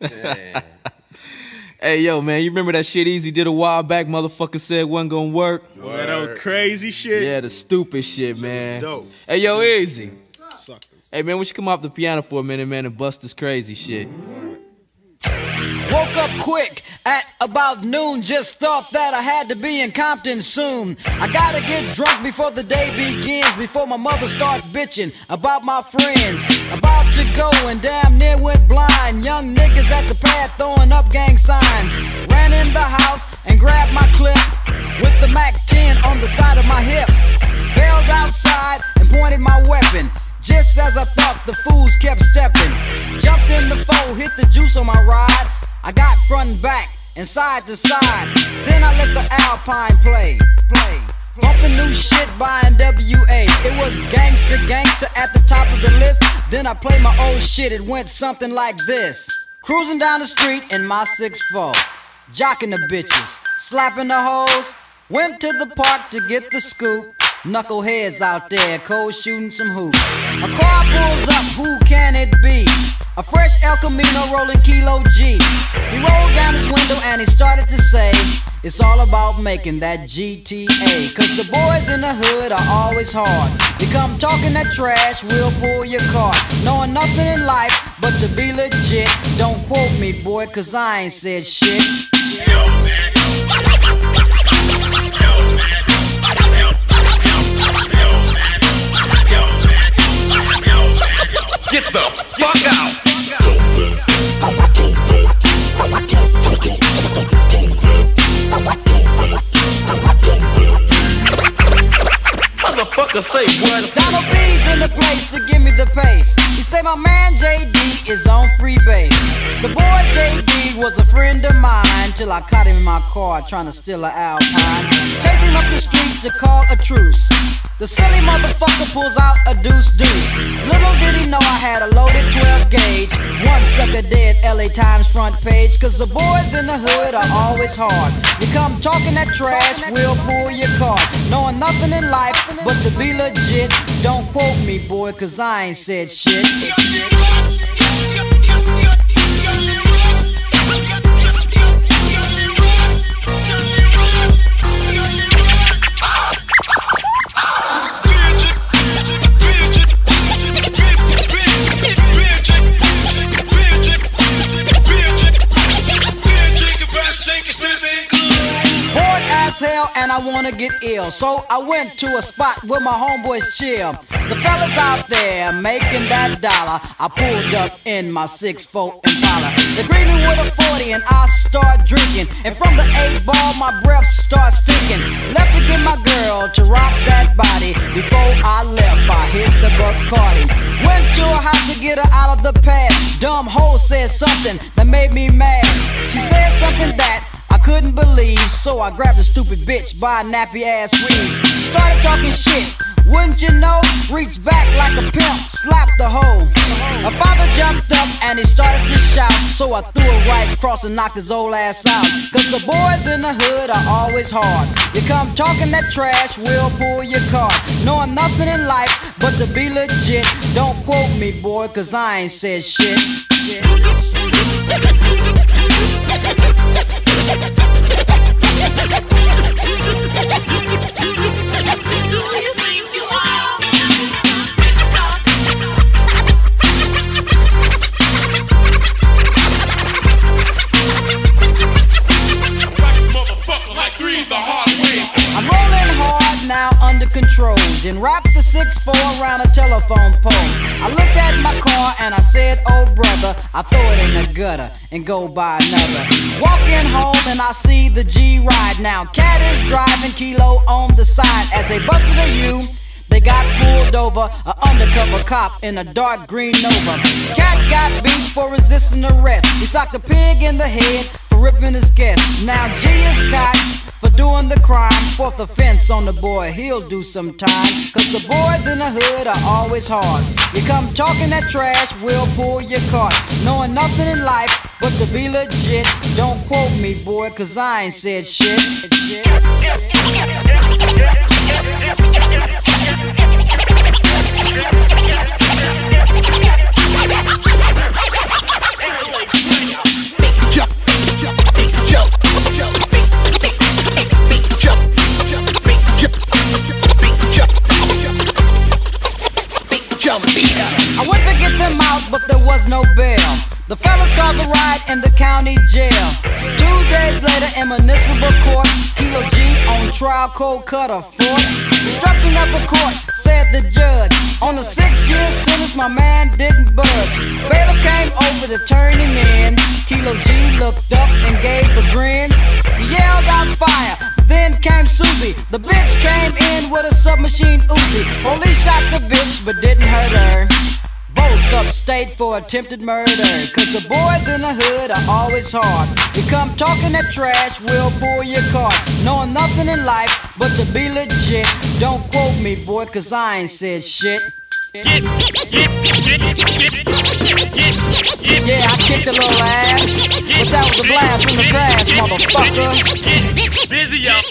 Hey yo, man, you remember that shit Eazy did a while back? Motherfucker said wasn't gonna work. Boy, that old crazy shit. Yeah, the stupid shit, man. dope. Hey yo, Eazy. Suckers. Hey man, we should come off the piano for a minute, man, and bust this crazy shit. Woke up quick at about noon. Just thought that I had to be in Compton soon. I gotta get drunk before the day begins. Before my mother starts bitching about my friends. About to go and damn near went blind. Young niggas at the pad throwing up gang signs. Ran in the house and grabbed my clip with the Mac 10 on the side of my hip. Bailed outside and pointed my weapon. Just as I thought, the fools kept stepping. Jumped in the foe, hit the juice on my ride. I got front and back and side to side. Then I let the Alpine play, play. Bumping new shit by NWA. It was gangster, gangster at the top of the list. Then I played my old shit. It went something like this. Cruising down the street in my 6'4. Jocking the bitches, slapping the hoes. Went to the park to get the scoop. Knuckleheads out there, cold shooting some hoops. A car pulls up, who can it be? A fresh El Camino rolling Kilo G. He rolled down his window and he started to say, It's all about making that GTA. Cause the boys in the hood are always hard. You come talking that trash, we'll pull your car. Knowing nothing in life but to be legit. Don't quote me, boy, cause I ain't said shit. Say what? Donald B's in the place to give me the pace. He say my man JD is on free base. The boy JD was a friend of mine till I caught him in my car trying to steal an Alpine. Chase him up the street to call a truce. The silly motherfucker pulls out a deuce deuce. Little did he know I had a loaded 12 gauge. One sucker dead, LA Times front page. Cause the boys in the hood are always hard. You come talking that trash, we'll pull your card. Knowing nothing in life but to be legit. Don't quote me, boy, cause I ain't said shit. And I wanna get ill. So I went to a spot where my homeboys chill. The fellas out there making that dollar. I pulled up in my 6'4 Impala. They greet me with a 40 and I start drinking. And from the 8 ball, my breath starts stinking. Left to get my girl to rock that body. Before I left, I hit the Bacardi. Went to a house to get her out of the pad. Dumb hoe said something that made me mad. She said something that couldn't believe, so I grabbed the stupid bitch by a nappy ass weave. Started talking shit, wouldn't you know? Reached back like a pimp, slapped the hoe. My father jumped up and he started to shout, so I threw it right across and knocked his old ass out. Cause the boys in the hood are always hard. You come talking that trash, we'll pull your card. Knowing nothing in life but to be legit. Don't quote me, boy, cause I ain't said shit. Motherfucker around a telephone pole. I looked at my car and I said, Oh brother, I throw it in the gutter and go buy another. Walking home and I see the G ride now. Cat is driving Kilo on the side as they busted a U. They got pulled over, a undercover cop in a dark green Nova. Cat got beat for resisting arrest. He socked a pig in the head for ripping his guest. Now G crime. Fourth offense on the boy, he'll do some time. Cause the boys in the hood are always hard. You come talking that trash, we'll pull your cart. Knowing nothing in life but to be legit. Don't quote me, boy, cause I ain't said shit. I went to get them out, but there was no bail. The fellas called a ride in the county jail. Two days later, in municipal court, Kilo G on trial, cold cutter for Instruction of the court, said the judge. On a six-year sentence, my man didn't budge. Bailiff came over to turn him in. Kilo G looked up and gave a grin. Susie. The bitch came in with a submachine Uzi. Police shot the bitch but didn't hurt her both upstate for attempted murder. Cause the boys in the hood are always hard. You come talking that trash, we'll pull your card. Knowing nothing in life but to be legit. Don't quote me, boy, cause I ain't said shit. Yeah, I kicked a little ass, but that was a blast from the past, motherfucker. Busy, y'all.